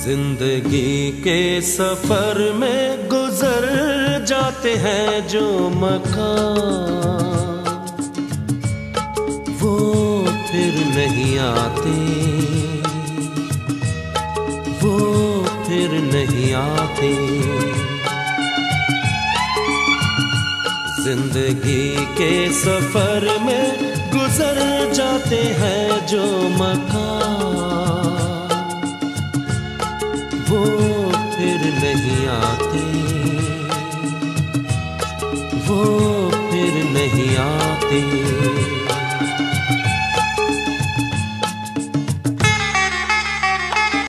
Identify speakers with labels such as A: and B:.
A: ज़िंदगी के सफ़र में गुजर जाते हैं जो मकान। वो फिर नहीं आते। वो फिर नहीं आते। ज़िंदगी के सफ़र में गुजर जाते हैं जो मकान। वो फिर नहीं आते। वो फिर नहीं आते।